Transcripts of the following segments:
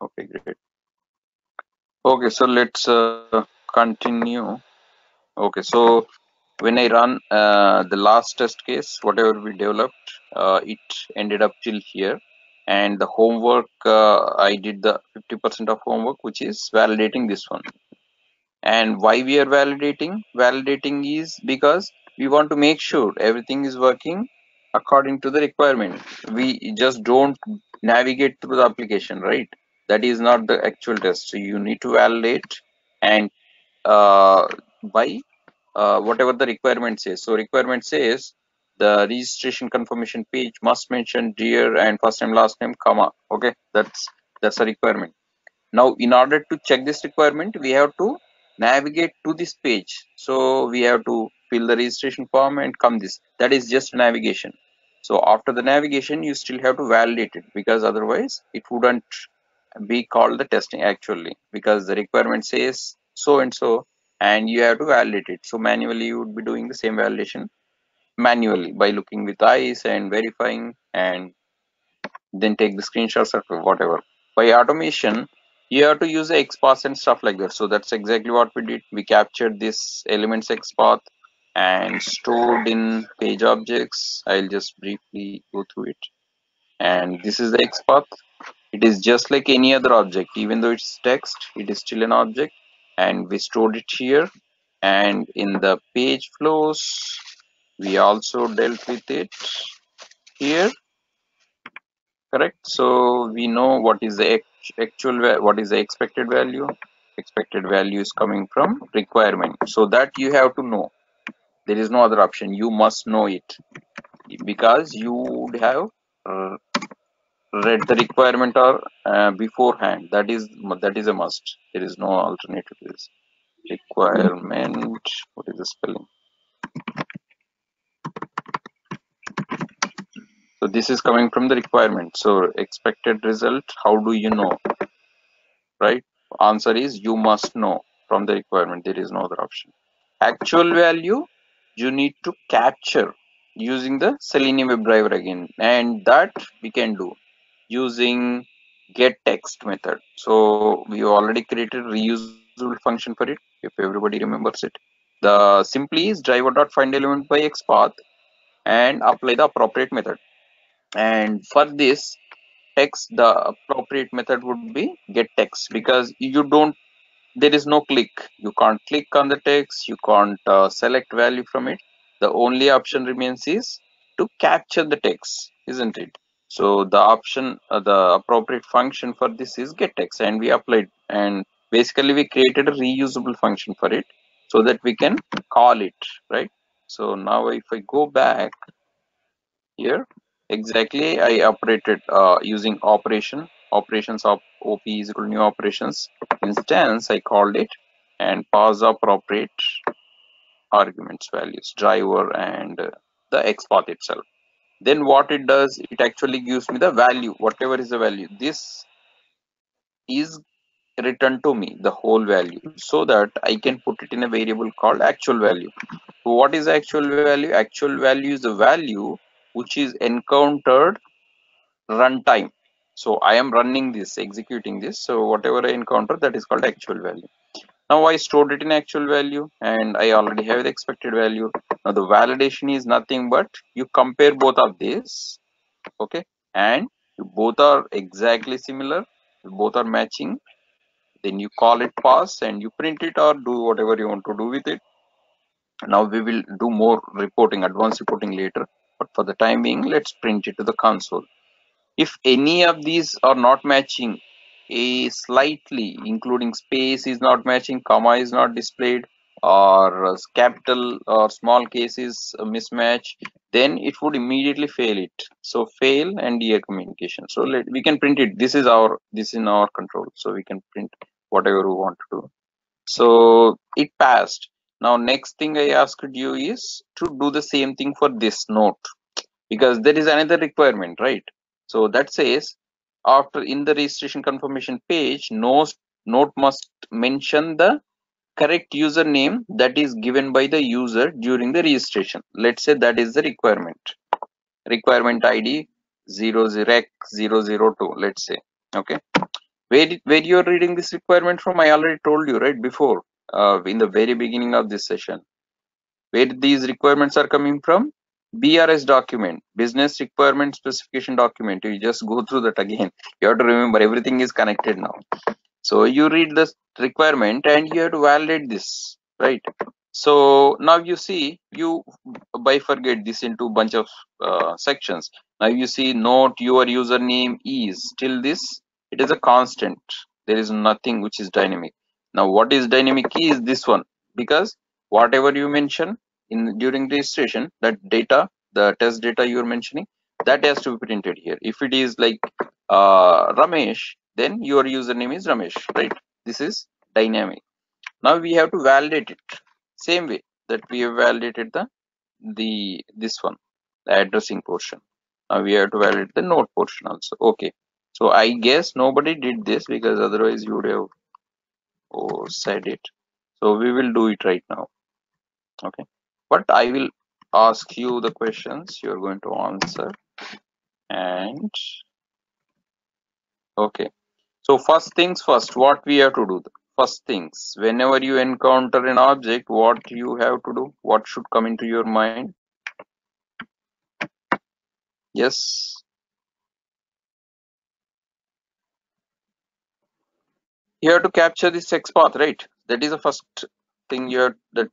Okay, great. Okay, so let's uh, continue. Okay, so when I run uh, the last test case, whatever we developed, uh, it ended up till here. And the homework, uh, I did the 50% of homework, which is validating this one. And why we are validating? Validating is because we want to make sure everything is working according to the requirement. We just don't navigate through the application, right? That is not the actual test. So you need to validate and uh, by uh, whatever the requirement says. So requirement says the registration confirmation page must mention dear and first name, last name, comma. Okay, that's that's a requirement. Now, in order to check this requirement, we have to navigate to this page. So we have to fill the registration form and come this. That is just navigation. So after the navigation, you still have to validate it because otherwise it wouldn't be called the testing actually because the requirement says so and so and you have to validate it. So manually you would be doing the same validation manually by looking with eyes and verifying and then take the screenshots or whatever. By automation, you have to use the XPath and stuff like that. So that's exactly what we did. We captured this elements XPath and stored in page objects. I'll just briefly go through it. And this is the XPath. It is just like any other object. Even though it's text, it is still an object. And we stored it here. And in the page flows, we also dealt with it here. Correct? So we know what is the actual what is the expected value. Expected value is coming from requirement. So that you have to know. There is no other option. You must know it. Because you would have uh, read the requirement or uh, beforehand. That is that is a must. There is no alternative to this. Requirement what is the spelling? So this is coming from the requirement. So expected result how do you know? Right? Answer is you must know from the requirement. There is no other option. Actual value you need to capture using the selenium WebDriver again. And that we can do using get text method. So we already created reusable function for it if everybody remembers it. The simply is driver dot find element by xpath and apply the appropriate method. And for this text the appropriate method would be get text because you don't there is no click. You can't click on the text you can't uh, select value from it. The only option remains is to capture the text isn't it so the option uh, the appropriate function for this is get text and we applied and basically we created a reusable function for it so that we can call it right? So now if i go back here exactly I operated uh, using operation operations of op is equal to new operations instance I called it and pass appropriate arguments values driver and uh, the XPath itself then what it does it actually gives me the value whatever is the value. This is returned to me the whole value so that I can put it in a variable called actual value. So what is actual value? Actual value is the value which is encountered runtime. So i am running this executing this. So whatever i encounter that is called actual value now i stored it in actual value and i already have the expected value. Now the validation is nothing but you compare both of these okay? And both are exactly similar both are matching. Then you call it pass and you print it or do whatever you want to do with it. Now we will do more reporting advanced reporting later but for the time being let's print it to the console. If any of these are not matching a slightly including space is not matching comma is not displayed or capital or small case is uh, mismatch then it would immediately fail it. So fail and error communication so let we can print it. This is our this is in our control. So we can print whatever we want to do. So it passed. Now next thing i asked you is to do the same thing for this note. Because there is another requirement right? So that says after in the registration confirmation page note note must mention the correct username that is given by the user during the registration let's say that is the requirement requirement id 00x002 let's say okay Where, where you're reading this requirement from, I already told you, right, before, uh, in the very beginning of this session. Where these requirements are coming from? BRS document, business requirement specification document. You just go through that again. You have to remember everything is connected now. So you read this requirement and you have to validate this, right? So now you see, you bifurcate this into bunch of uh, sections. Now you see note your username is till this, it is a constant. There is nothing which is dynamic. Now what is dynamic is this one because whatever you mention in during registration, that data, the test data you're mentioning, that has to be printed here. If it is like uh, Ramesh, then your username is Ramesh, right? This is dynamic. Now we have to validate it same way that we have validated the the this one, the addressing portion. Now we have to validate the node portion also. Okay. So I guess nobody did this because otherwise you would have said it. So we will do it right now. Okay. But I will ask you the questions you're going to answer. And okay. So first things first, what we have to do? First things, whenever you encounter an object, what you have to do? What should come into your mind? Yes. You have to capture this X path, right? That is the first thing you have that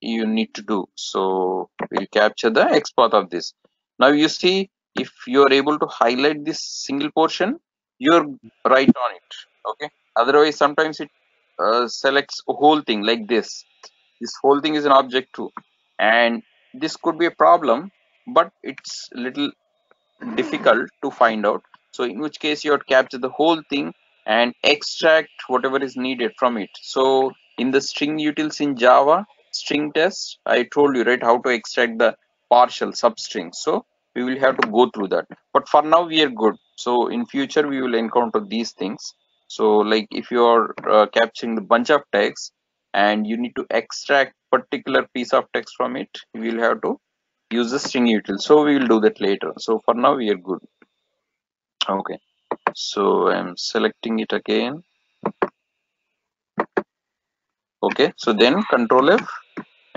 you need to do. So we'll capture the X path of this. Now you see if you are able to highlight this single portion, you're right on it. Okay. Otherwise, sometimes it uh, selects a whole thing like this. This whole thing is an object too, and this could be a problem, but it's little difficult to find out. So in which case you to capture the whole thing and extract whatever is needed from it. So in the string utils in Java, string test, I told you right how to extract the partial substring. So we will have to go through that. But for now we are good. So in future we will encounter these things. So like if you are uh, capturing the bunch of text and you need to extract particular piece of text from it, we will have to use the string util. So we will do that later. So for now we are good. Okay. So I'm selecting it again. Okay. So then control F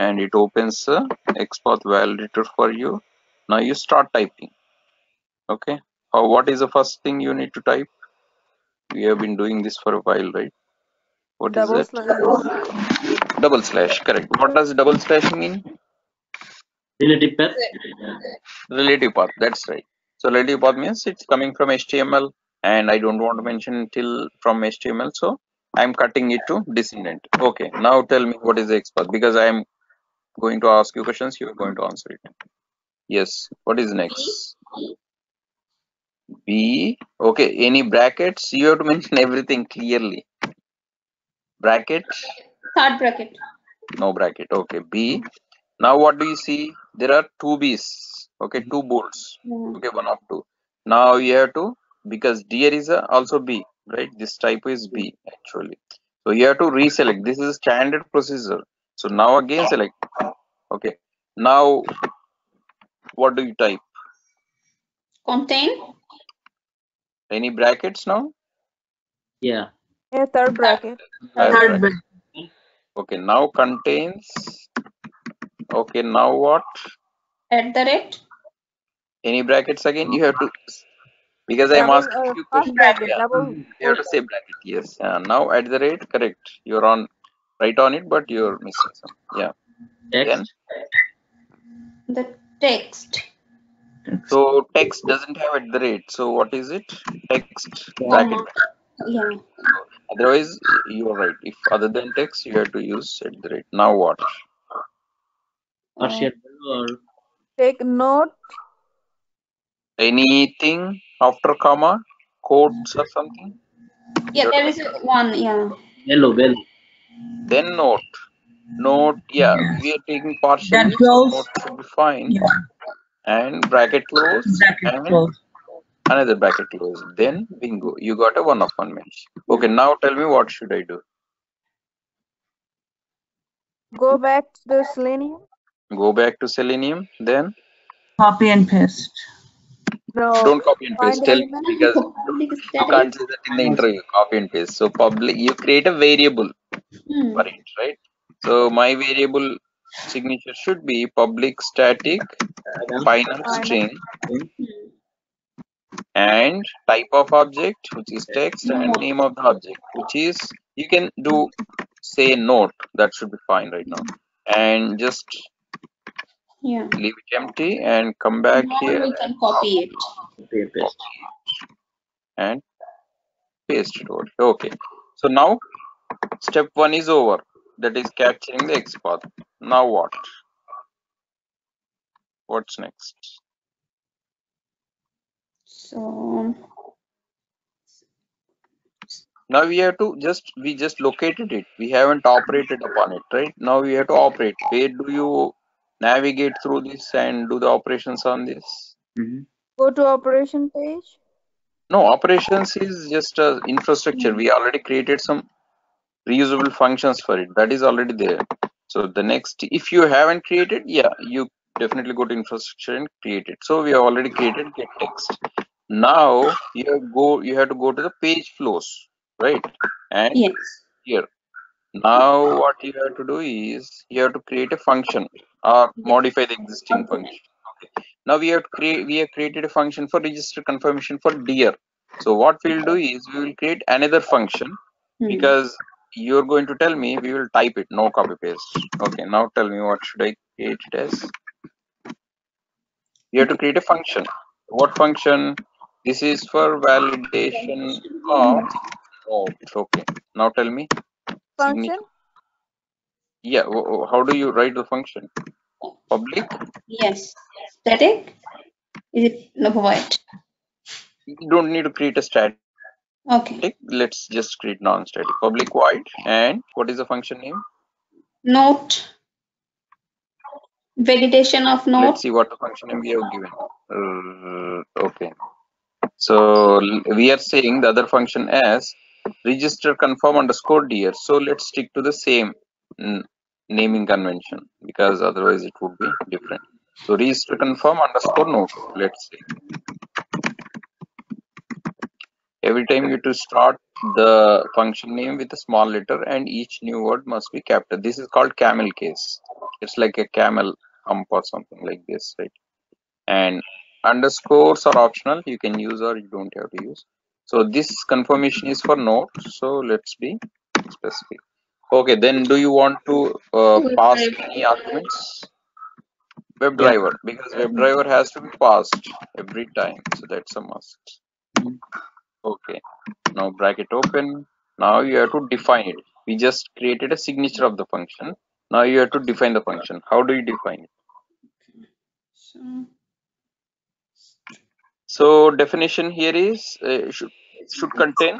and it opens the XPath validator for you. Now you start typing. Okay. How, what is the first thing you need to type? We have been doing this for a while, right? What is Double that? slash. Double slash. Correct. What does double slash mean? relative path relative path that's right so relative path means it's coming from html and i don't want to mention till from html so i'm cutting it to descendant okay now tell me what is the xpath because i am going to ask you questions you are going to answer it. Yes what is next? B. Okay any brackets? You have to mention everything clearly. Bracket? Third bracket. no bracket okay b. Now what do you see? There are two b's okay two bolts Yeah. okay one of two. Now you have to because dear is a also b right? This type is b actually. So you have to reselect. This is a standard procedure. So now again select okay now what do you type Contain. any brackets now yeah Yeah, third bracket. Third Third bracket. okay now contains okay now what At the rate. any brackets again you have to because i am Double, asking uh, you first questions bracket. yeah. Double. you have to say bracket yes uh, now at the rate correct you're on right on it but you're missing some yeah Then? Text? The text. so text doesn't have at the rate. So what is it? Text bracket. Yeah. otherwise you're right. If other than text you have to use at the rate. Now what? Uh, Partial or? Take note. anything after comma? Quotes or something? Yeah, there is one. Yeah. yellow well. Then note note yeah we are taking partial That close. note should be fine Yeah. and bracket close Bracket and close. another bracket close then bingo you got a one of one match okay now tell me what should i do Go back to the selenium. go back to selenium then Copy and paste. No. Don't copy and paste. Tell me because you can't say that in the interview. Copy and paste. So public, you create a variable Hmm. for it, right? So my variable signature should be public static final Final. string Hmm. and type of object which is text and name of the object which is you can do say note that should be fine right now and just Yeah. leave it empty and come back Now here we can copy it. Copy and paste. and paste it over okay so now step one is over that is capturing the XPath now what? What's next? So now we have to just we just located it. We haven't operated upon it right? Now we have to operate. Where do you navigate through this and do the operations on this? Mhm. Go to operation page. no operations is just a infrastructure. We already created some reusable functions for it. That is already there. So the next if you haven't created yeah you definitely go to infrastructure and create it. So we have already created get text. Now you have go you have to go to the page flows right? And yes. here. Now what you have to do is you have to create a function or modify the existing function. Okay. Now we have to create we have created a function for register confirmation for dear. So what we'll do is we will create another function Hmm. because you're going to tell me we will type it. No copy paste. Okay now tell me what should i create it as. You have to create a function. What function? This is for validation of oh, note okay. Now tell me. Function. yeah how do you write the function? Public? Yes. Static. Is it no void? you don't need to create a static Okay. let's just create non-static. Public void and what is the function name? Note. Validation of note. let's see what the function name we have given. Uh, okay. So we are saying the other function as register confirm underscore dear. So let's stick to the same naming convention because otherwise it would be different. So register confirm underscore note. Let's see every time you to start the function name with a small letter and each new word must be capital this is called camel case. It's like a camel hump or something like this right? And underscores are optional. You can use or you don't have to use. So this confirmation is for note so let's be specific. Okay then do you want to uh, pass any arguments? Web driver because web driver has to be passed every time. So that's a must. Mhm. Okay now bracket open now you have to define it we just created a signature of the function now you have to define the function how do you define it So, definition here is uh, should should contain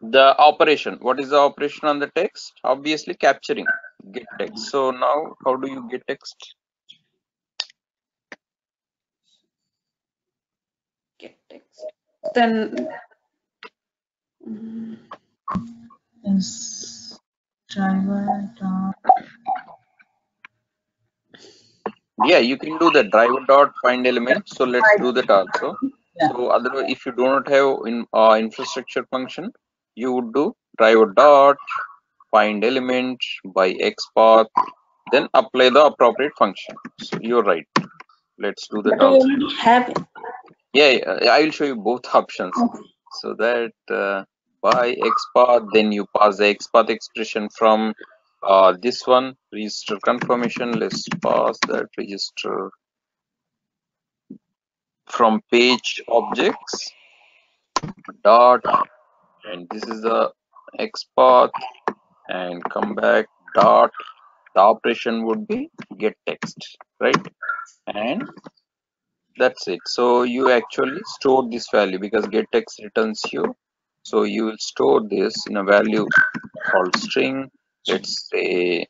the operation. What is the operation on the text? Obviously capturing get text. So now how do you get text? get text. Then. is driver dot Yeah, you can do the driver dot find element. So let's do that also. Yeah. So otherwise, if you do not have in uh, infrastructure function, you would do driver dot find element by xpath, then apply the appropriate function. So you're right. Let's do that But also. have it. Yeah, I will show you both options. Okay. So that uh, by xpath, then you pass the xpath expression from uh, this one register confirmation. Let's pass that register from page objects dot, and this is the xpath, and come back dot. The operation would be get text, right? And that's it. So you actually store this value because getText returns you. So you will store this in a value called string. Let's say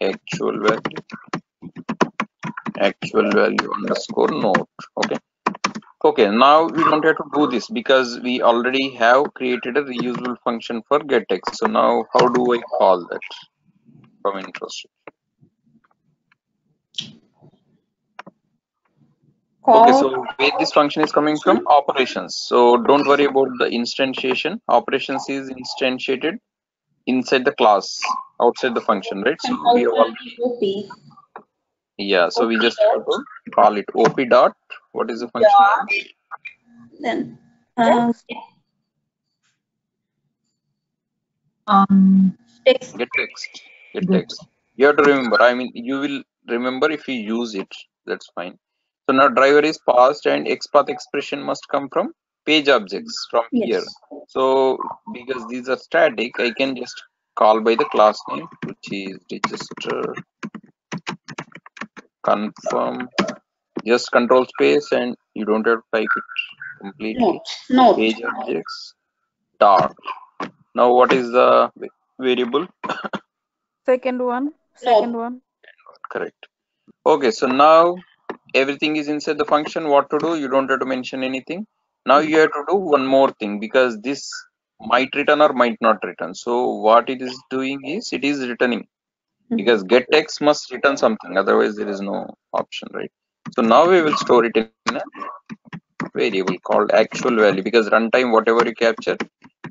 actual value actual value underscore note okay. Okay. Now we don't have to do this because we already have created a reusable function for getText so now how do i call that from infrastructure Okay, so where this function is coming from? Operations. So don't worry about the instantiation. Operations is instantiated inside the class, outside the function, right? So we have al- yeah, so we just have to call it op dot. What is the function? Then uh, Um, text Get text. Get Get. text. You have to remember. I mean, you will remember if you use it. That's fine. So now driver is passed and XPath expression must come from page objects from here. So because these are static, I can just call by the class name, which is register confirm. Just control space and you don't have to type it completely. Note. Note. Page objects dot. Now what is the variable? Second one. Second one. Correct. Okay, so now everything is inside the function. What to do? You don't have to mention anything. Now you have to do one more thing because this might return or might not return. So what it is doing is it is returning hmm. because get text must return something. Otherwise there is no option, right? So now we will store it in a variable called actual value because runtime whatever you capture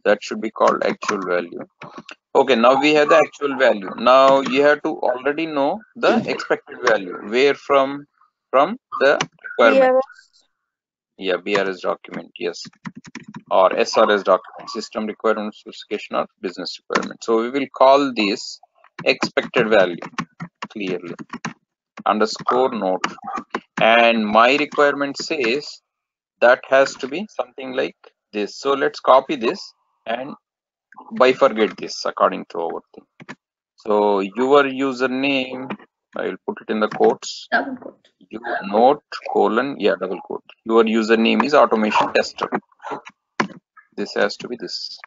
that should be called actual value. Okay, now we have the actual value. Now you have to already know the expected value. Where from? From the requirement. BRS. Yeah, BRS document, yes. Or SRS document, system requirement specification or business requirement. So we will call this expected value clearly underscore note. And my requirement says that has to be something like this. So let's copy this and bifurcate this according to our thing. So your username, I will put it in the quotes. Double quote. You note colon yeah double quote. Your username is automation tester. This has to be this.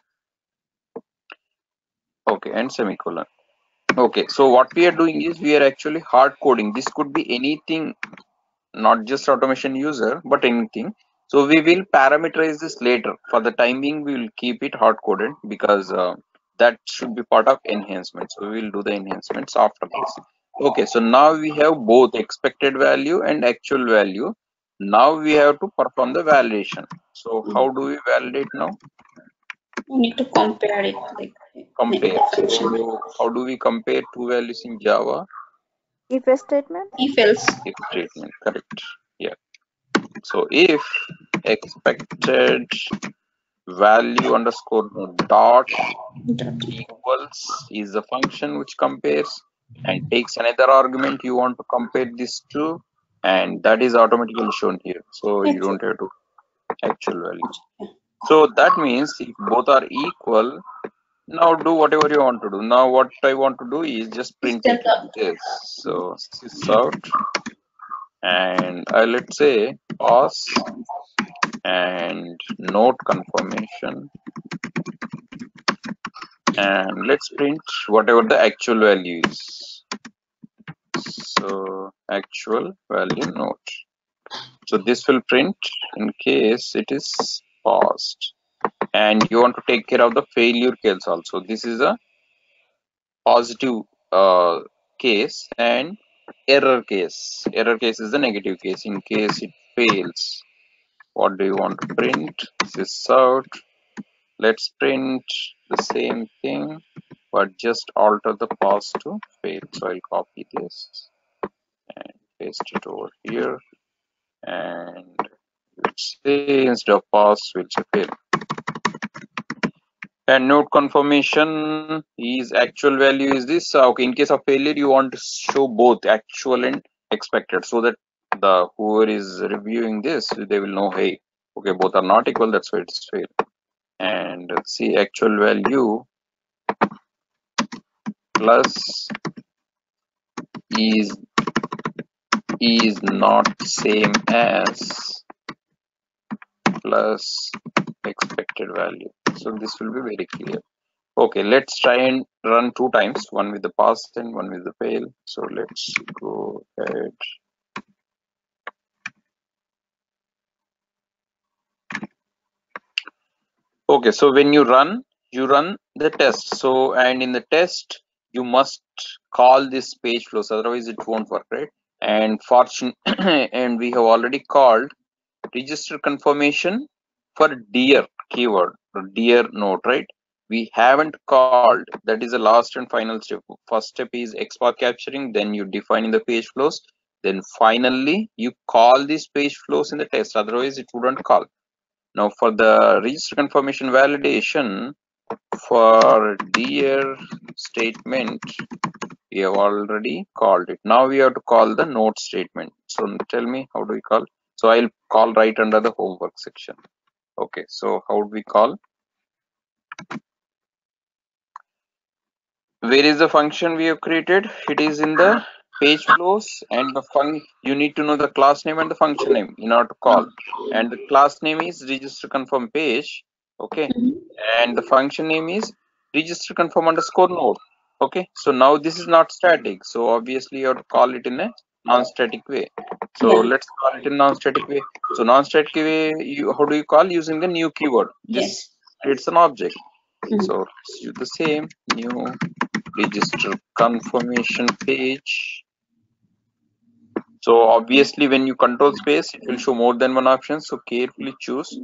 Okay, and semicolon. Okay, so what we are doing is we are actually hard coding. This could be anything, not just automation user, but anything. So we will parameterize this later. For the time being, we will keep it hard coded because uh, that should be part of enhancement. So we will do the enhancements after this. Okay, so now we have both expected value and actual value. Now we have to perform the validation. So how do we validate now? we need to compare it. Like, Compare. make a function. So how do we compare two values in Java? If a statement. If else. if statement correct yeah so if expected value underscore dot equals is a function which compares and takes another argument you want to compare this to and that is automatically shown here. So you don't have to actual value. So that means if both are equal now do whatever you want to do. Now what i want to do is just print it. this so sys out. And I let's say pass and note confirmation and let's print whatever the actual value is. So actual value note. So this will print in case it is passed and you want to take care of the failure case also. This is a positive uh, case and error case. Error case is the negative case. In case it fails what do you want to print? This out let's print the same thing but just alter the pass to fail. So i'll copy this and paste it over here. And let's say instead of pass we'll say fail. And note confirmation is actual value is this. Okay in case of failure you want to show both actual and expected so that the whoever is reviewing this they will know hey okay both are not equal that's why it's fail and see actual value plus is is not same as plus expected value. So this will be very clear. Okay let's try and run two times one with the pass and one with the fail. So let's go ahead okay so when you run you run the test. So and in the test you must call this page flows. Otherwise it won't work right? And fortune and we have already called register confirmation for dear keyword or dear note right? We haven't called. That is the last and final step. First step is xpath capturing then you define in the page flows. Then finally you call these page flows in the test. Otherwise it wouldn't call now for the register confirmation validation for dear statement we have already called it. Now we have to call the note statement. So tell me how do we call? So i'll call right under the homework section. Okay so how do we call? Where is the function we have created? It is in the page flows and the fun you need to know the class name and the function name in order to call. And the class name is register confirm page okay? And the function name is register confirm underscore node okay? So now this is not static. So obviously you have to call it in a non-static way. So Yeah. let's call it in non-static way. So non-static way you how do you call? Using the new keyword. This Yes. it's an object. Mhm. so let's do the same. New register confirmation page so obviously when you control space it will show more than one option so carefully choose.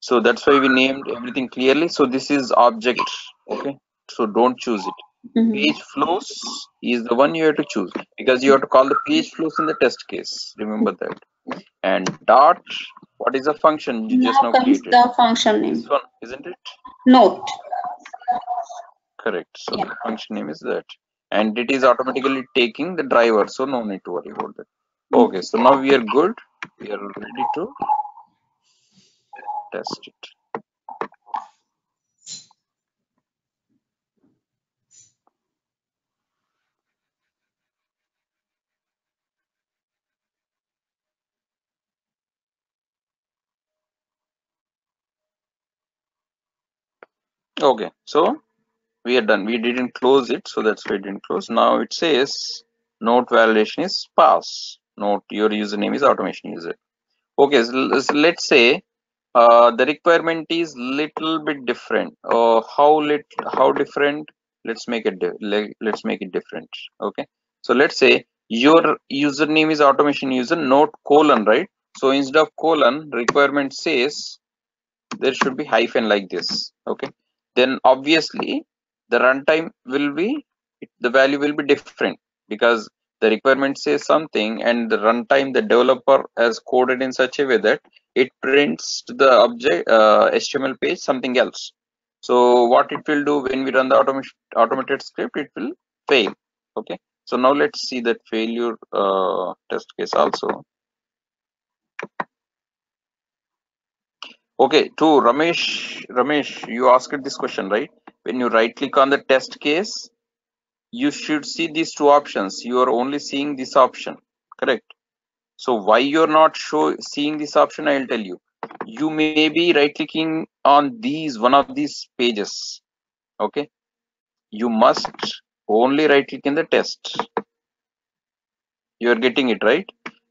So that's why we named everything clearly. So this is object okay? So don't choose it. Mhm. page flows is the one you have to choose because you have to call the page flows in the test case. Remember that. And dot what is the function? You just Now now comes created. the function name. this one isn't it? Note. correct. So Yeah. the function name is that. And it is automatically taking the driver so no need to worry about that okay so now we are good. We are ready to test it. Okay so we are done. We didn't close it so that's why it didn't close. Now it says note validation is pass note your username is automation user. Okay so let's say uh, the requirement is little bit different. Uh, how lit how different? Let's make it let's make it different okay? So let's say your username is automation user note colon right? So instead of colon requirement says there should be hyphen like this okay? Then obviously the runtime will be the value will be different because the requirement says something and the runtime the developer has coded in such a way that it prints the object uh, html page something else. So what it will do when we run the automation automated script it will fail okay? So now let's see that failure uh, test case also. Okay, to Ramesh, Ramesh, you asked this question, right? When you right click on the test case, you should see these two options. You are only seeing this option, correct? So why you're not show seeing this option, I'll tell you. You may be right clicking on these one of these pages. Okay. You must only right click in the test. You're getting it right.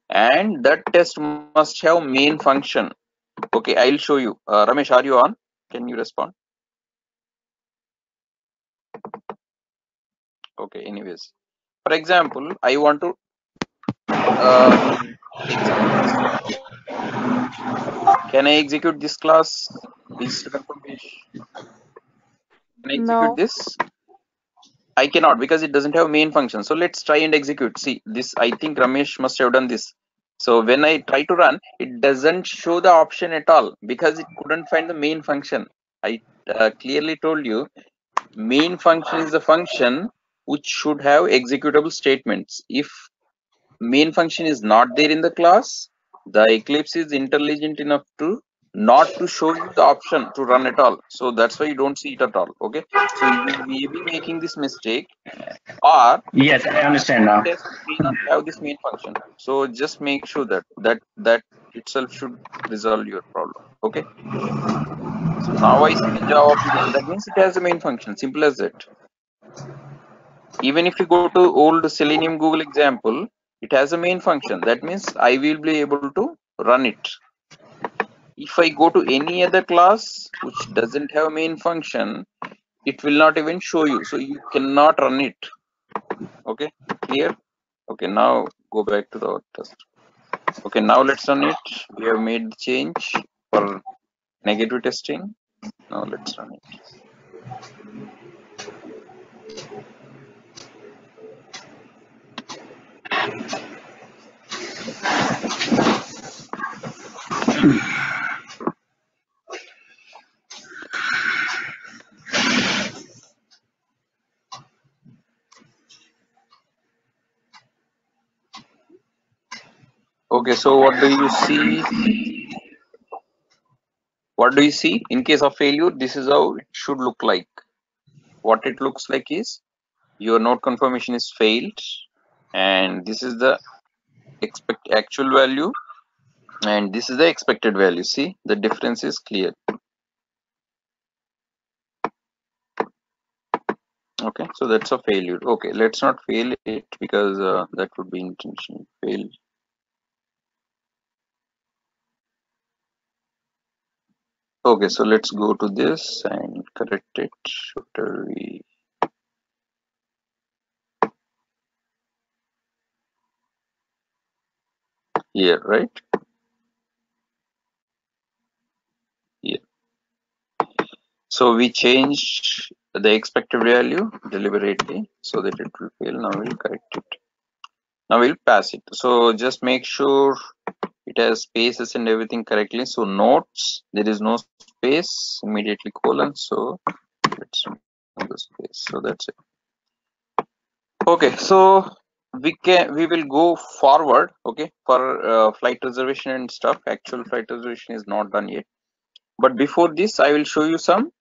And that test must have main function. Okay, I'll show you. Uh, Ramesh, are you on? Can you respond? Okay anyways. For example i want to uh, can i execute this class? Confirm can i execute No. this? I cannot because it doesn't have main function. So let's try and execute. See this i think ramesh must have done this. So when i try to run it doesn't show the option at all because it couldn't find the main function. I uh, clearly told you main function is the function which should have executable statements. If main function is not there in the class the eclipse is intelligent enough to not to show you the option to run at all. So that's why you don't see it at all okay? So you may be making this mistake or Yes, I understand now. have this main function. So just make sure that that that itself should resolve your problem okay? So now i see the java that means it has a main function. Simple as that even if you go to old selenium google example it has a main function that means i will be able to run it if i go to any other class which doesn't have main function it will not even show you so you cannot run it okay clear okay now go back to the test. Okay, now let's run it. We have made the change for negative testing. Now let's run it. Okay, so what do you see? What do you see? In case of failure, this is how it should look like. What it looks like is your node confirmation is failed, and this is the expect actual value, and this is the expected value. See, the difference is clear. Okay, so that's a failure. Okay, let's not fail it because uh, that would be intentional fail. Okay, so let's go to this and correct it. Are we? Here, right? Here. So we changed the expected value deliberately so that it will fail. Now we'll correct it. Now we'll pass it. So just make sure it has spaces and everything correctly. So notes, there is no space, immediately colon. So let's the space. So that's it. Okay, so we can we will go forward. Okay, for uh, flight reservation and stuff. Actual flight reservation is not done yet. But before this, I will show you some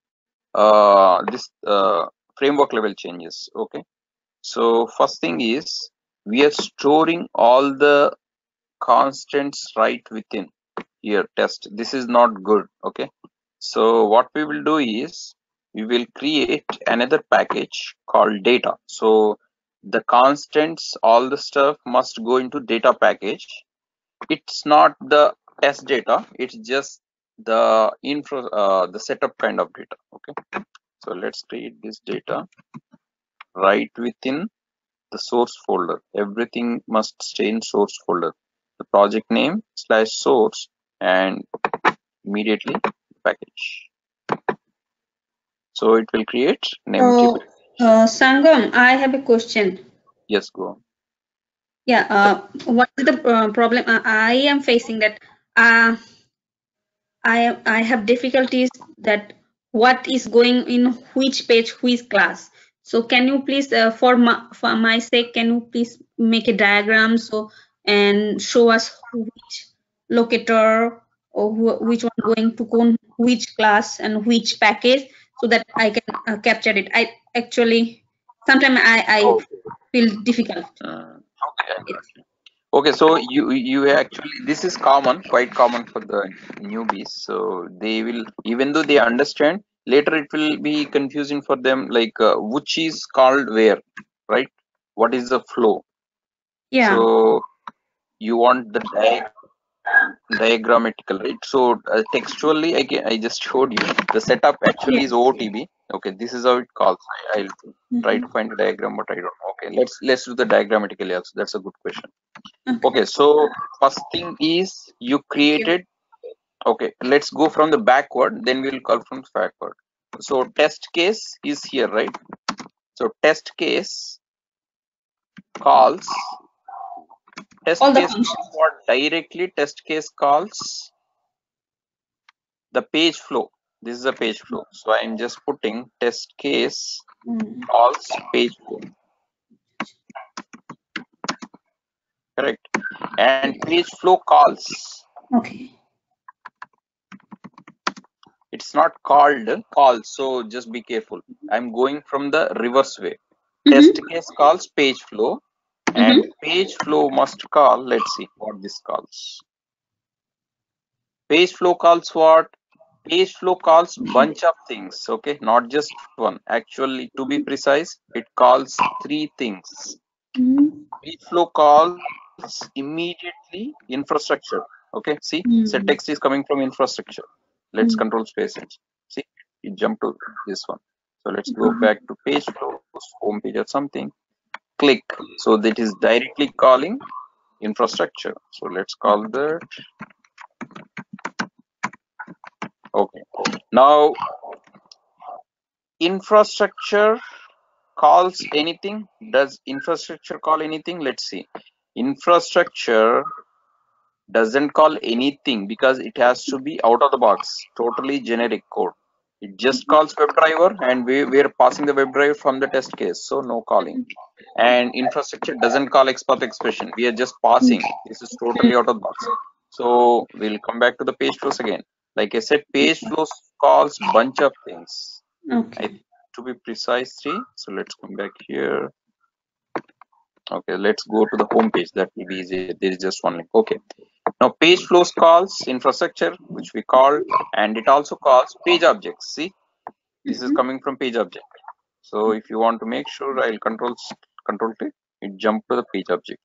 uh, this uh, framework level changes. Okay, so first thing is we are storing all the constants right within here test this is not good okay so what we will do is we will create another package called data so the constants all the stuff must go into data package. It's not the test data it's just the info uh, the setup kind of data okay? So let's create this data right within the source folder. Everything must stay in source folder. The project name slash source and immediately package. So it will create an empty Oh, uh, Sangam, I have a question. yes go on Yeah, uh, what is the uh, problem? Uh, I am facing that. Uh, I I have difficulties that what is going in which page, which class. So can you please, uh, for my for my sake, can you please make a diagram so and show us which locator or wh- which one going to which class and which package so that I can uh, capture it. I actually sometimes I I feel difficult. Okay. I got you. okay so you you actually this is common quite common for the newbies. So they will even though they understand later it will be confusing for them like uh, which is called where right? What is the flow? Yeah. so you want the dia- diagrammatical right? So uh, textually I, ca- I just showed you the setup actually is otb okay this is how it calls. I, i'll try to mm-hmm. find a diagram but i don't know. Okay let's let's do the diagrammatically also. That's a good question. Okay. okay so first thing is you created okay let's go from the backward then we'll call from the backward. So test case is here right? So test case calls test All case what directly test case calls the page flow this is a page flow so i'm just putting test case Mm. calls page flow correct? And page flow calls. Okay. it's not called call so just be careful. I'm going from the reverse way. Mhm. test case calls page flow and page flow must call let's see what this calls. Page flow calls what page flow calls bunch of things okay not just one actually to be precise it calls three things Mhm. page flow calls immediately infrastructure okay see Hmm. so text is coming from infrastructure let's Hmm. control space and see it jump to this one so let's go back to page flow home page or something click so that is directly calling infrastructure. So let's call that. Okay. Now, infrastructure calls anything. Does infrastructure call anything? Let's see. Infrastructure doesn't call anything because it has to be out of the box, totally generic code. It just calls WebDriver and we, we're passing the WebDriver from the test case, so no calling. And infrastructure doesn't call XPath expression. We are just passing. This is totally out of the box. So we'll come back to the page flows again. Like I said, page flows calls bunch of things. Okay. I, to be precise, three. So let's come back here. Okay, let's go to the home page. That will be easy. There is just one link. Okay. Now page flows calls infrastructure, which we call, and it also calls page objects. See, this is mm-hmm. coming from page object. So if you want to make sure, I'll control control click. It jump to the page object.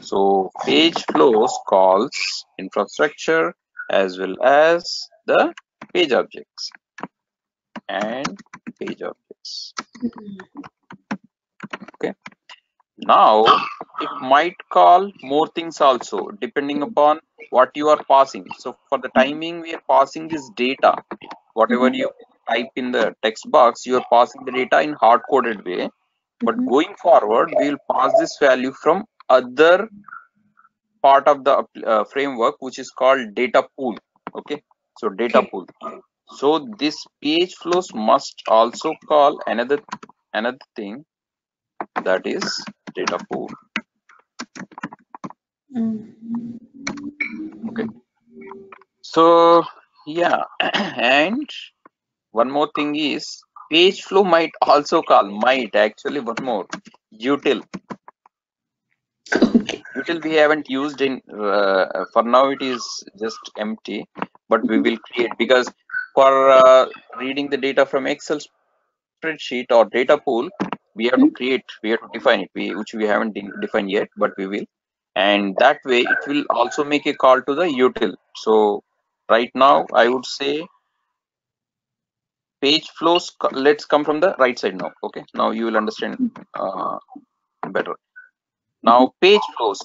So page flows calls infrastructure as well as the page objects and page objects. Okay. Now it might call more things also depending upon what you are passing. So for the timing we are passing this data, whatever you type in the text box, you are passing the data in hard coded way. But Mhm. going forward, we will pass this value from other part of the uh, framework, which is called data pool. Okay, so data Okay. pool. So this page flows must also call another another thing that is data pool. Mm. Okay. So yeah, and one more thing is page flow might also call might actually one more util Okay. util we haven't used in uh, for now it is just empty but we will create because for uh, reading the data from excel spreadsheet or data pool we have to create we have to define it we, which we haven't de- defined yet but we will. And that way it will also make a call to the util. So right now i would say page flows let's come from the right side now okay? Now you will understand uh, better now page flows.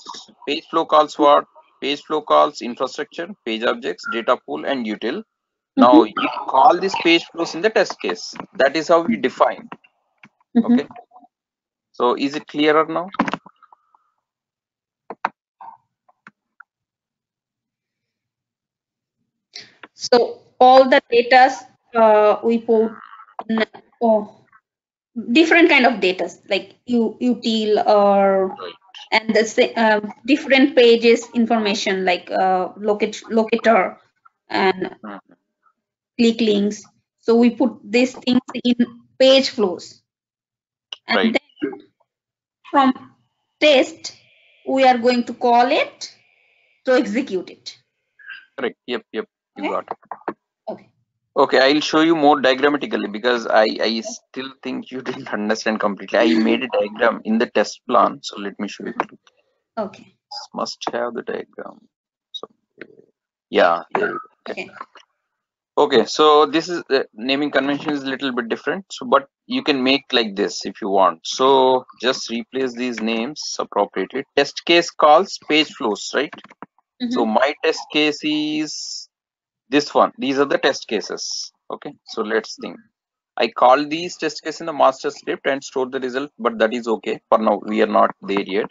Page flow calls what page flow calls infrastructure page objects data pool and util. Now you call this page flows in the test case. That is how we define. Mhm. okay? So is it clearer now? So all the data uh, we put in oh, different kind of data like u- util or and the um, different pages information like uh, locate locator and click links. So we put these things in page flows. And Right. then from test, we are going to call it to execute it. correct yep yep you Okay. got it Okay. i'll show you more diagrammatically because i i still think you didn't understand completely i made a diagram in the test plan so let me show you Okay. This must have the diagram so yeah. Okay. okay so this is the naming convention is a little bit different so but you can make like this if you want so just replace these names appropriately test case calls page flows right so Mhm. my test case is this one these are the test cases okay? So let's think. I call these test cases in the master script and store the result but that is okay. For now we are not there yet.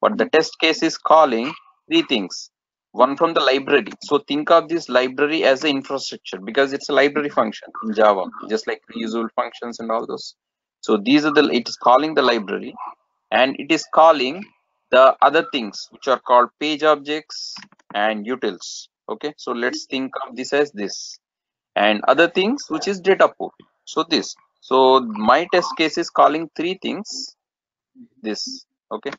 But the test case is calling three things. One from the library. So think of this library as the infrastructure because it's a library function in java just like reusable functions and all those. So these are the it is calling the library and it is calling the other things which are called page objects and utils okay so let's think of this as this. And other things which is data pool. So this so my test case is calling three things. This okay.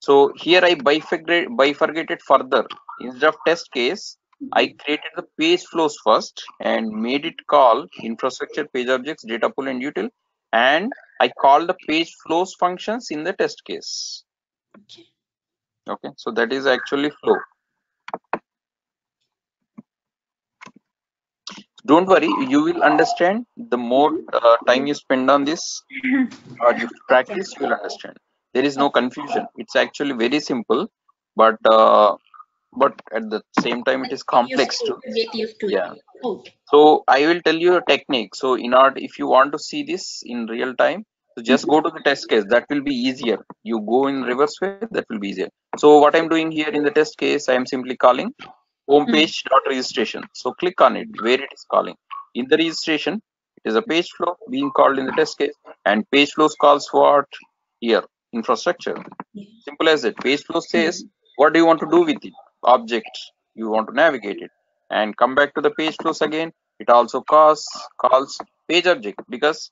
So here i bifurcate bifurcated further. Instead of test case i created the page flows first and made it call infrastructure page objects data pool and util and i call the page flows functions in the test case. Okay. okay so that is actually flow don't worry you will understand. The more uh, time you spend on this or you practice you will understand. There is no confusion. It's actually very simple but uh, but at the same time it is complex too. to to Yeah. Okay. so i will tell you a technique. So in order if you want to see this in real time so just go to the test case. That will be easier. You go in reverse way that will be easier. So what i'm doing here in the test case i am simply calling home Hmm. page dot registration. So click on it where it is calling. In the registration it is a page flow being called in the test case and page flows calls what here infrastructure. Simple as it page flow says what do you want to do with it? Object. You want to navigate it. And come back to the page flows again. It also calls calls page object because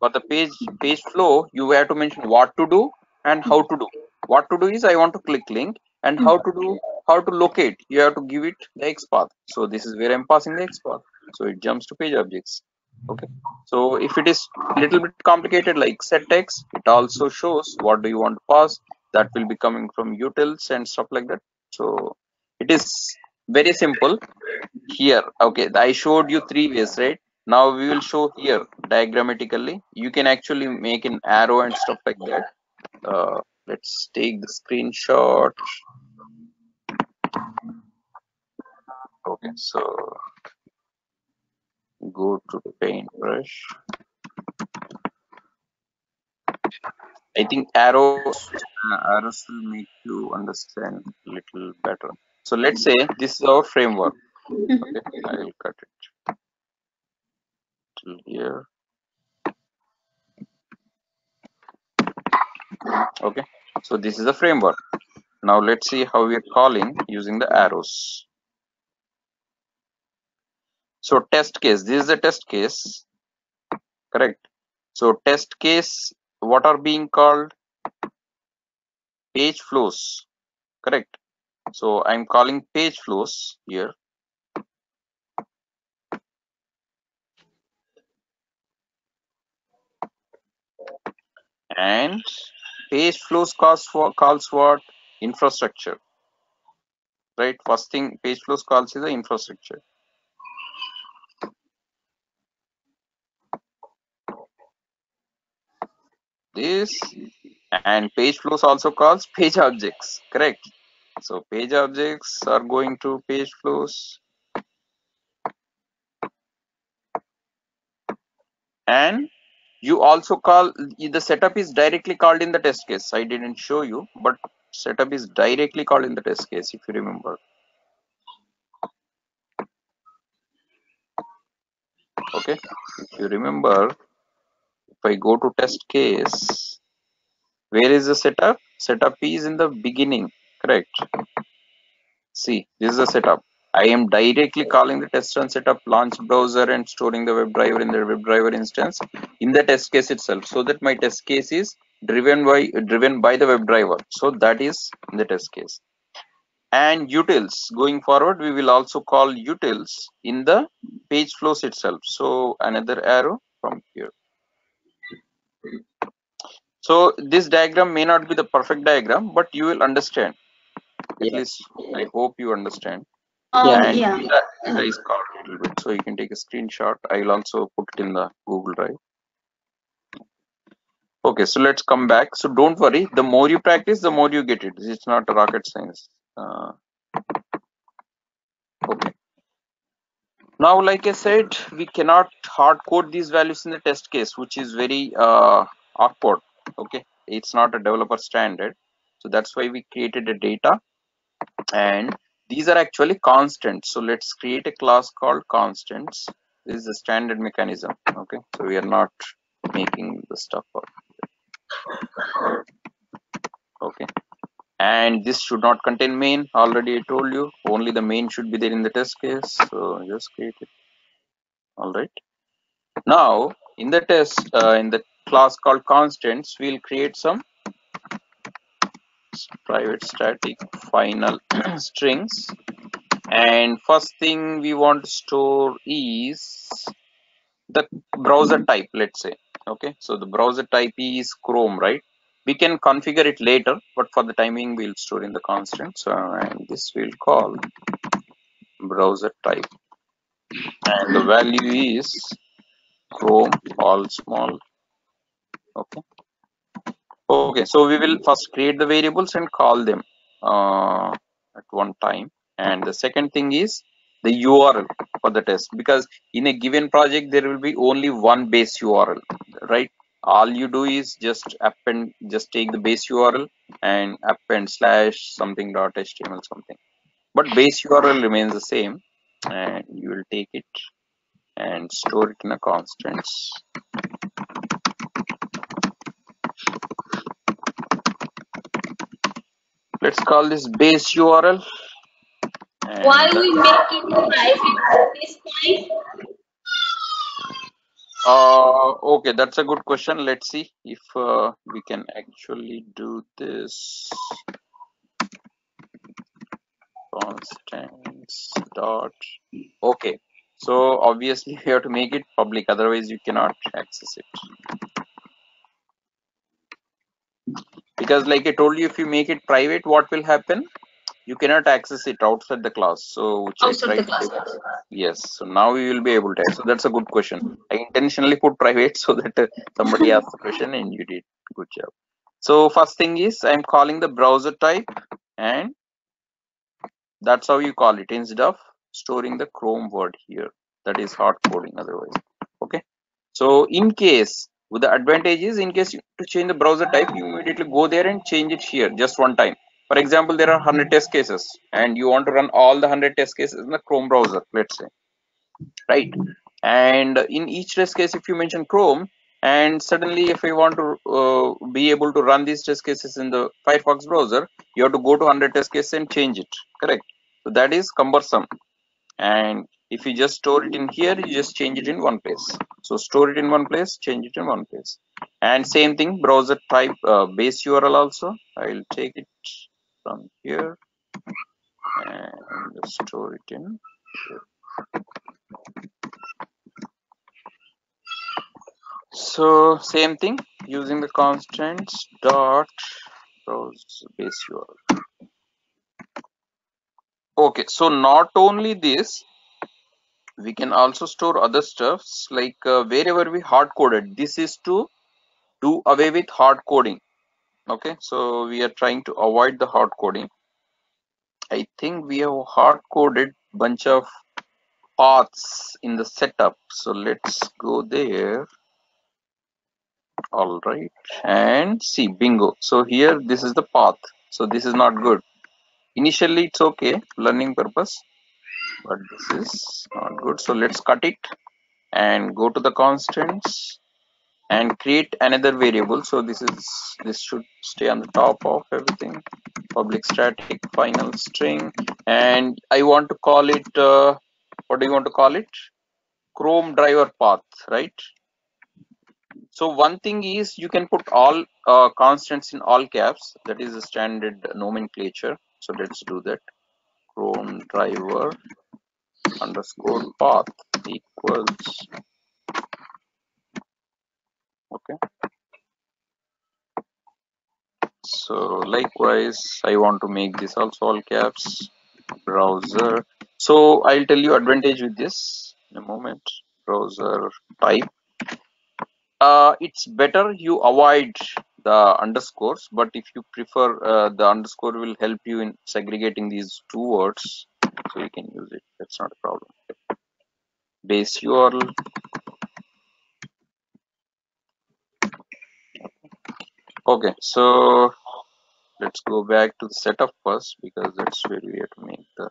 for the page page flow you have to mention what to do and how to do. What to do is i want to click link and how to do how to locate you have to give it the xpath so this is where i'm passing the xpath so it jumps to page objects. Okay. So if it is a little bit complicated like set text it also shows what do you want to pass. That will be coming from utils and stuff like that. So it is very simple. Here okay i showed you three ways right? Now we will show here diagrammatically. You can actually make an arrow and stuff like that. Uh, let's take the screenshot okay so go to paintbrush. I think arrows uh, arrows will make you understand a little better. So let's say this is our framework. Okay i will cut it here. Okay so this is the framework. Now let's see how we are calling using the arrows so test case. This is the test case. Correct. So test case what are being called? Page flows. Correct. So i'm calling page flows here. And page flows calls for calls what? Infrastructure. Right? First thing page flows calls is the infrastructure this and page flows also calls page objects correct? So page objects are going to page flows. And you also call the setup is directly called in the test case. I didn't show you but setup is directly called in the test case if you remember. Okay. If you remember i go to test case where is the setup? Setup is in the beginning correct? See this is the setup. I am directly calling the test run setup launch browser and storing the webdriver in the webdriver instance in the test case itself so that my test case is driven by driven by the webdriver so that is the test case. And utils going forward we will also call utils in the page flows itself. So another arrow from here so this diagram may not be the perfect diagram but you will understand. At least i hope you understand. Oh, and yeah. data, data is a little bit so you can take a screenshot. I will also put it in the google drive. Okay so let's come back. So don't worry. The more you practice the more you get it. It's not rocket science. Uh, okay. Now like i said we cannot hard code these values in the test case which is very uh, awkward okay? It's not a developer standard. So that's why we created a data. And these are actually constants. So let's create a class called constants. This is the standard mechanism okay? So we are not making the stuff up. Okay? And this should not contain main. Already i told you. Only the main should be there in the test case. So just create it. All right now in the test uh, in the class called constants we'll create some private static final strings. And first thing we want to store is the browser type let's say. Okay so the browser type is chrome right? We can configure it later but for the timing we'll store in the constant so and this we'll call browser type. And the value is chrome all small. Okay. Okay so we will first create the variables and call them uh, at one time. And the second thing is the url for the test because in a given project there will be only one base url right? All you do is just append just take the base url and append slash something dot html something. But base url remains the same and you will take it and store it in a constants let's call this base url Why we make it private this point? uh okay that's a good question. Let's see if uh, we can actually do this. Constants dot okay so obviously you have to make it public otherwise you cannot access it. Because like i told you if you make it private what will happen? You cannot access it outside the class so check Outside the right class. yes so now you will be able to so that's a good question. I intentionally put private so that uh, somebody asked the question and you did good job. So first thing is i'm calling the browser type and that's how you call it. Instead of storing the chrome word here. That is hard coding otherwise. Okay? So in case with the advantage is in case you to change the browser type you immediately go there and change it here just one time. For example there are 100 test cases and you want to run all the 100 test cases in the chrome browser let's say. Right? And in each test case if you mention chrome and suddenly if you want to uh, be able to run these test cases in the firefox browser you have to go to 100 test cases and change it. Correct? So that is cumbersome and if you just store it in here you just change it in one place. So store it in one place change it in one place. And same thing browser type uh, base url also. I will take it from here and store it in here. so same thing using the constants dot browse base url okay so not only this we can also store other stuffs like uh, wherever we hard coded. This is to do away with hard coding. Okay so we are trying to avoid the hard coding. I think we have hard coded bunch of paths in the setup. So let's go there. All right and see bingo. So here this is the path. So this is not good initially it's okay learning purpose but this is not good. So let's cut it and go to the constants and create another variable. So this is this should stay on the top of everything. Public static final string. And i want to call it uh, what do you want to call it? Chrome driver path right? So one thing is you can put all uh, constants in all caps. That is a standard nomenclature so let's do that. Chrome driver underscore path equals okay. So likewise i want to make this also all caps browser. So i'll tell you advantage with this in a moment browser type. Uh, it's better you avoid the underscores but if you prefer uh, the underscore will help you in segregating these two words so you can use it. That's not a problem. Base url. Okay so let's go back to the setup first because that's where we have to make the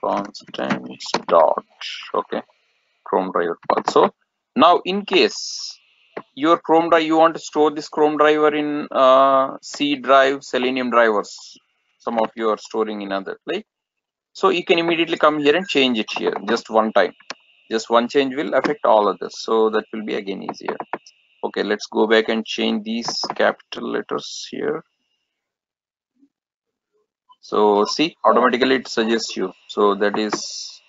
constants dot. Okay chrome driver so now in case your chrome drive you want to store this chrome driver in uh, c drive selenium drivers some of you are storing in other like so you can immediately come here and change it here just one time. Just one change will affect all of this so that will be again easier. Okay let's go back and change these capital letters here. So see automatically it suggests you. So that is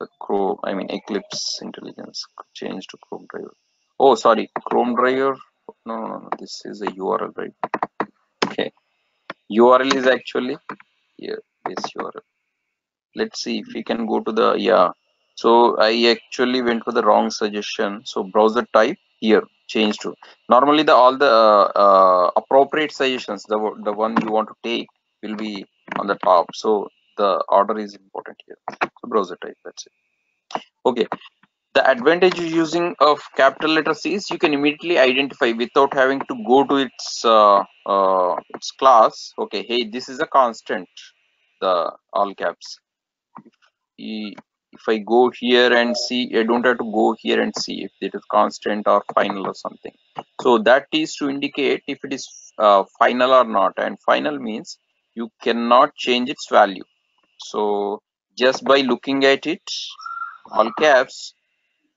the chrome i mean eclipse intelligence change to chrome driver. Oh sorry chrome driver? No no no this is a url right? Okay. Url is actually here this url let's see if we can go to the yeah. So I actually went for the wrong suggestion. So browser type here change to. Normally the all the uh, uh, appropriate suggestions the the one you want to take will be on the top. So the order is important here. So browser type that's it. Okay. The advantage using of capital letter C is you can immediately identify without having to go to its uh, uh, its class. Okay, hey, this is a constant. The all caps. If if I go here and see, I don't have to go here and see if it is constant or final or something. So that is to indicate if it is uh, final or not. And final means you cannot change its value. So just by looking at it, all caps,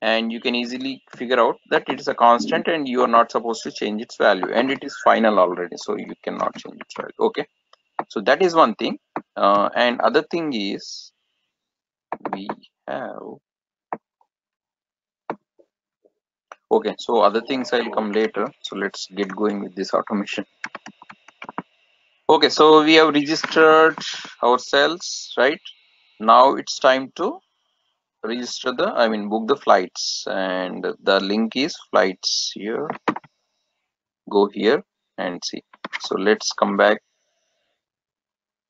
and you can easily figure out that it is a constant and you are not supposed to change its value and it is final already so you cannot change its value okay? So that is one thing. Uh, and other thing is we have okay so other things i'll come later. So let's get going with this automation okay so we have registered ourselves right? Now it's time to register the i mean book the flights. And the link is flights here. Go here and see. So let's come back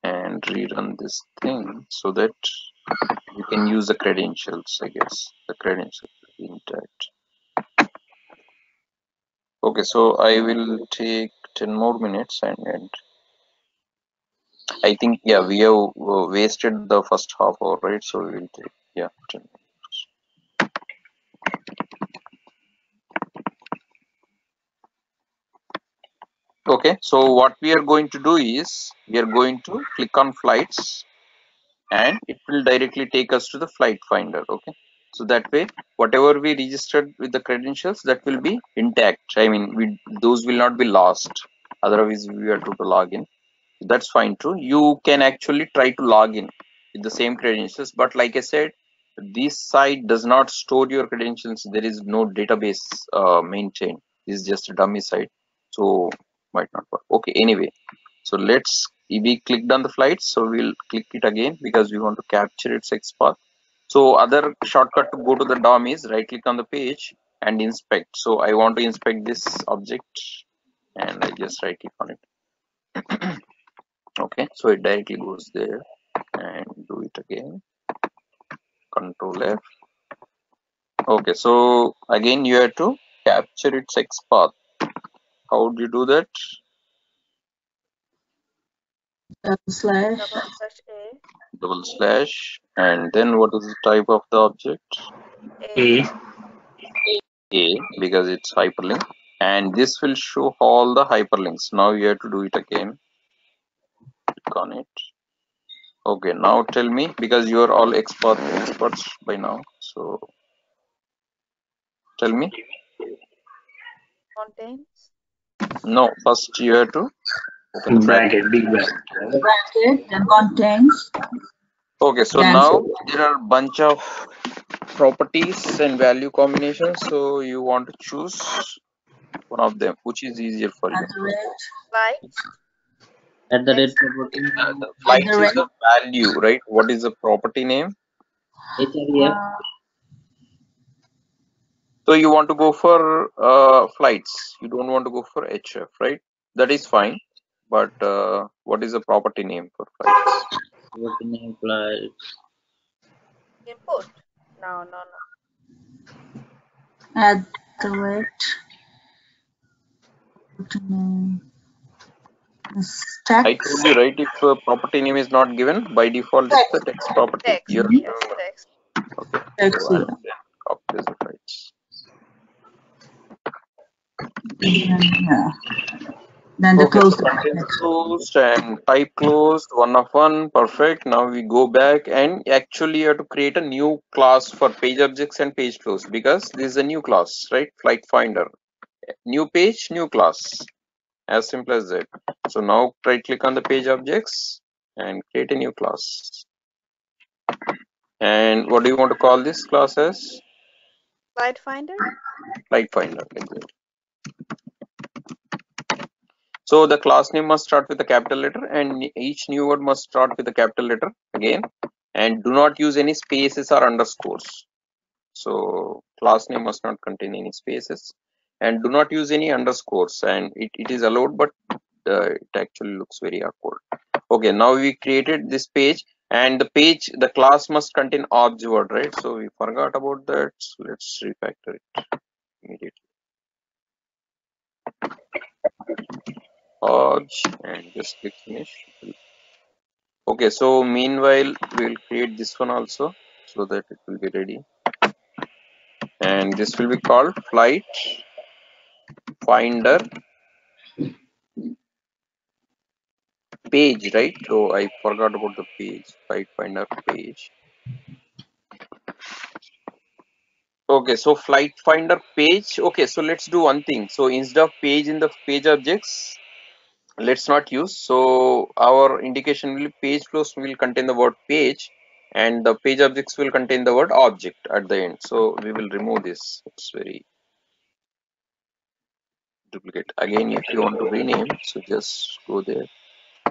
and rerun this thing so that you can use the credentials i guess. The credentials intact okay so i will take 10 more minutes and, and i think yeah we have uh, wasted the first half hour right? So we will take yeah 10 okay so what we are going to do is we are going to click on flights and it will directly take us to the flight finder okay? So that way whatever we registered with the credentials that will be intact. I mean we those will not be lost. Otherwise we are to log in that's fine too. You can actually try to log in with the same credentials but like i said this site does not store your credentials. There is no database uh, maintained this is just a dummy site so might not work. Okay anyway so let's we clicked on the flights so we'll click it again because we want to capture its XPath so other shortcut to go to the DOM is right click on the page and inspect. So I want to inspect this object and I just right click on it okay so it directly goes there and do it again. Control F. Okay so again you have to capture its x path. How do you do that? Double slash. Double slash A. double slash and then what is the type of the object? A. A. a because it's hyperlink. And this will show all the hyperlinks. Now you have to do it again click on it. Okay now tell me because you are all expert experts by now so tell me. Contains. no first you have to open bracket Bracket, big bracket. bracket then contains okay so Then- now there are bunch of properties and value combinations so you want to choose one of them which is easier for you? At the rate Flights. At the rate property, Uh, the flights is the value right? What is the property name? HREF, uh, so you want to go for uh, flights. You don't want to go for hf right? That is fine. But uh, what is the property name for flights? Property name flights. Input. No, no, no. at the rate stack i told you right if uh, property name is not given by default it's the text property. Text. you have to Yes, remember. text. okay. Text, so then copy the flights yeah. then the okay close so content closed and type closed one of one perfect. Now we go back and actually you have to create a new class for page objects and page flows because this is a new class right? Flight finder. New page new class as simple as that. So now right click on the page objects and create a new class. And what do you want to call this class as? Flight finder. flight finder so the class name must start with a capital letter and each new word must start with a capital letter again. And do not use any spaces or underscores. So class name must not contain any spaces and do not use any underscores and it, it is allowed but uh, it actually looks very awkward. Okay, now we created this page and the page, the class must contain obj word, right? So we forgot about that. So let's refactor it immediately. Obj and just click finish. Okay, so meanwhile we'll create this one also so that it will be ready. And this will be called flight finder page, right? So I forgot about the page, flight finder page. Okay, so flight finder page. Okay, so let's do one thing. So instead of page in the page objects, let's not use. So our indication will page flows will contain the word page and the page objects will contain the word object at the end. So we will remove this. It's very duplicate. Again, if you want to rename, so just go there.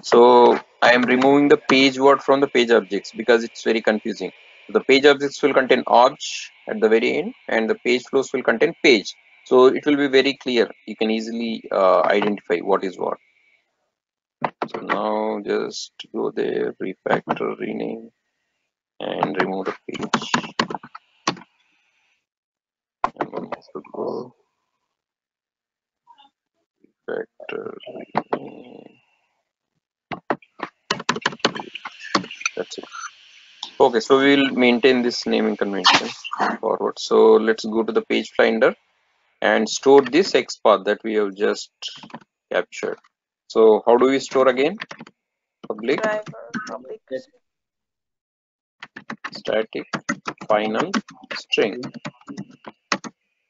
So I am removing the page word from the page objects because it's very confusing. The page objects will contain obj at the very end and the page flows will contain page. So it will be very clear. You can easily uh, identify what is what. So now just go there, refactor, rename and remove the page. And one more rename. That's it. Okay, so we'll maintain this naming convention forward. So let's go to the page finder and store this XPath that we have just captured. So how do we store again? Public public. static final string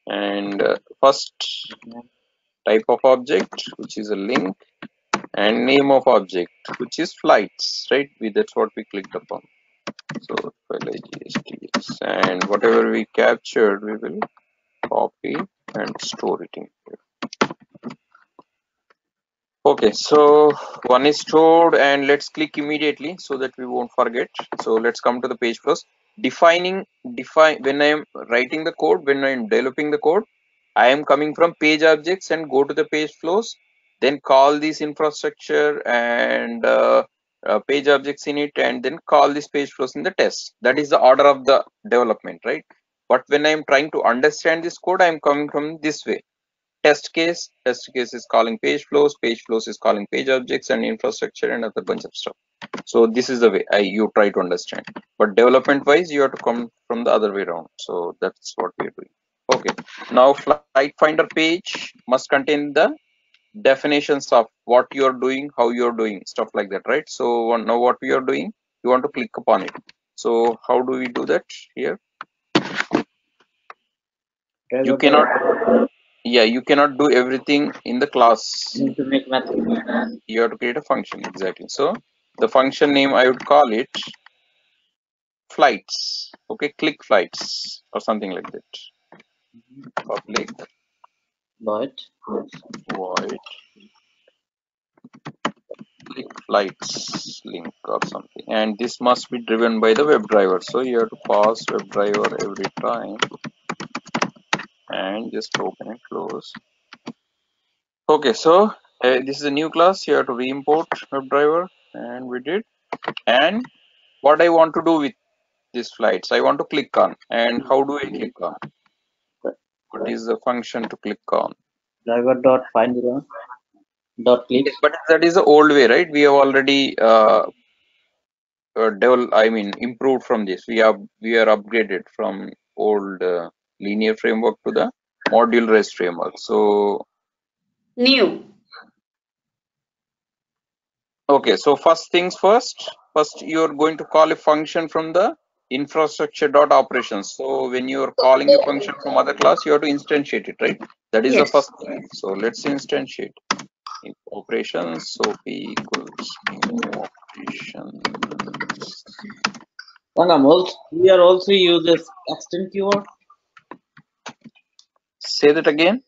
and uh, first type of object which is a link and name of object which is flights right? We that's what we clicked upon. So LIGSTX and whatever we captured we will copy and store it in here. Okay so one is stored and let's click immediately so that we won't forget. So let's come to the page first. Defining define when i am writing the code when i am developing the code i am coming from page objects and go to the page flows then call this infrastructure and uh, uh, page objects in it and then call this page flows in the test. That is the order of the development right? But when i am trying to understand this code i am coming from this way. Test case test case is calling page flows page flows is calling page objects and infrastructure and other bunch of stuff. So this is the way I, you try to understand. But development wise you have to come from the other way around. So that's what we're doing okay. Now flight finder page must contain the definitions of what you're doing how you're doing stuff like that right? So now what we are doing you want to click upon it. So how do we do that here? You cannot yeah you cannot do everything in the class. Make you have to create a function exactly. So the function name i would call it flights. Okay click flights or something like that public But void click flights link or something. And this must be driven by the WebDriver so you have to pass WebDriver every time. And just open and close. Okay so uh, this is a new class. You have to re-import WebDriver and we did. And what I want to do with these flights I want to click on. And how do I click on what is the function to click on driver dot find your own dot click. but that is the old way right we have already uh, uh devel i mean improved from this we have we are upgraded from old uh, linear framework to the modularized framework so New. okay so first things first first you are going to call a function from the infrastructure dot operations. So when you are calling a function from other class you have to instantiate it right? That is the first thing. So let's instantiate. If operations so p equals new operations. Sangam, also, we are also use this extend keyword. say that again.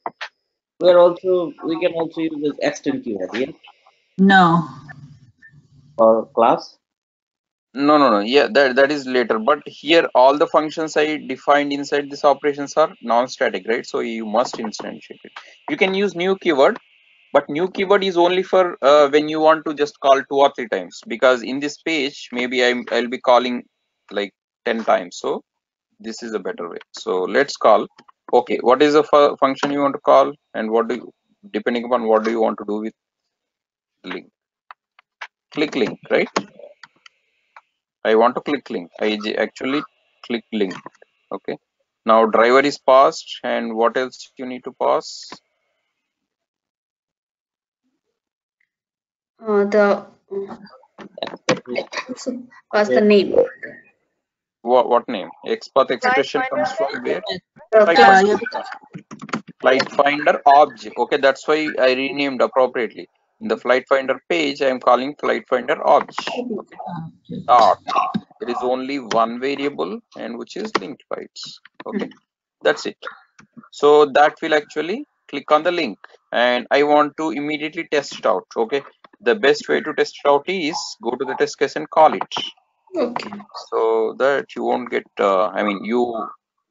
We are also we can also use this extend keyword here No. for class. No, no, no. Yeah, that that is later. But here, all the functions I defined inside this operations are non-static, right? So you must instantiate it. You can use new keyword, but new keyword is only for uh, when you want to just call two or three times. Because in this page, maybe I'm I'll be calling like ten times. So this is a better way. So let's call. Okay, what is the fu- function you want to call, and what do you, depending upon what do you want to do with link? Click link, right? I want to click link. I actually click link. Okay. Now driver is passed and what else you need to pass? Uh, the was the name. What, what name? XPath expression comes from where? The Flight class. Yeah, finder. Flight finder object. Okay, that's why I renamed appropriately. In the flight finder page, I am calling flight finder object. Okay. Dot. There is only one variable and which is linked bytes. Okay, that's it. So that will actually click on the link and I want to immediately test it out. Okay, the best way to test it out is go to the test case and call it Okay. so that you won't get, uh, I mean, you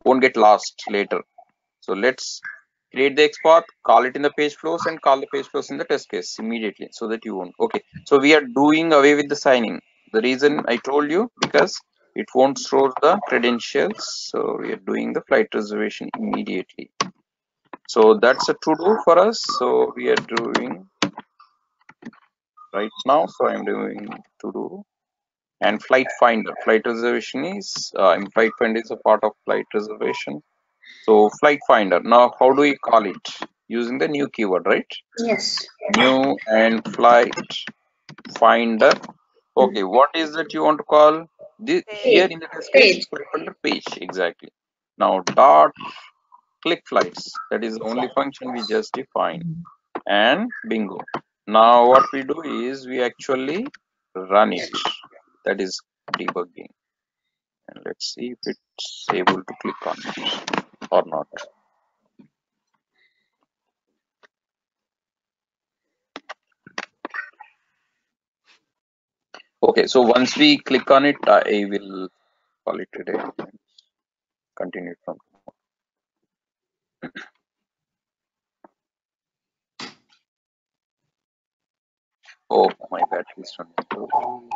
won't get lost later. So let's create the export, call it in the page flows and call the page flows in the test case immediately so that you won't. Okay, so we are doing away with the signing. The reason I told you because it won't store the credentials. So we are doing the flight reservation immediately. So that's a to do for us. So we are doing right now. So I'm doing to do and flight finder. Flight reservation is, uh, flight finder is a part of flight reservation. So flight finder. Now, how do we call it? Using the new keyword, right? Yes. New and flight finder. Okay, mm-hmm. what is that you want to call? This, here in the Page. flight finder page. Exactly. Now, dot click flights. That is the only function we just defined. And bingo. Now, what we do is we actually run it. That is debugging. And let's see if it's able to click on it or not. Okay, so once we click on it, I will call it today day. Continue from. Oh, my battery is running.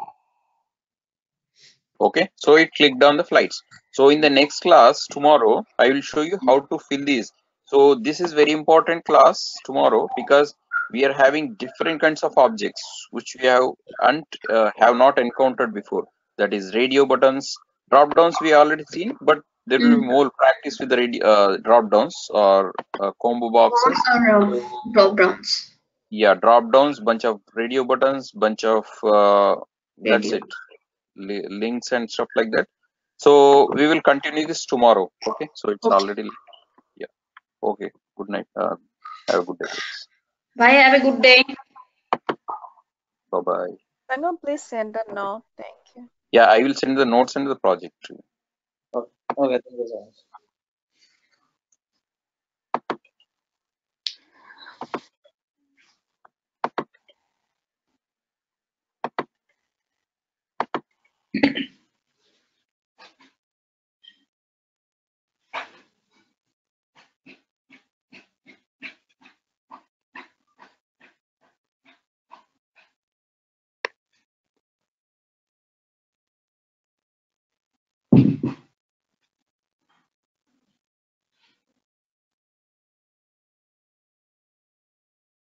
Okay, so it clicked on the flights. So in the next class tomorrow, I will show you how to fill these. So this is very important class tomorrow because we are having different kinds of objects which we have and uh, have not encountered before. That is radio buttons, drop downs we already seen, but there will be more practice with the radio, uh, drop downs or uh, combo boxes. Or drop downs. Yeah, drop downs, bunch of radio buttons, bunch of uh, that's it, li- links and stuff like that. So we will continue this tomorrow. Okay, so it's Okay. already late. yeah. Okay. Good night. Uh, have a good day. Bye. Have a good day. Bye bye. Sangam, please send a note. Thank you. Yeah, I will send the notes and the project to you. Okay, thank you so much.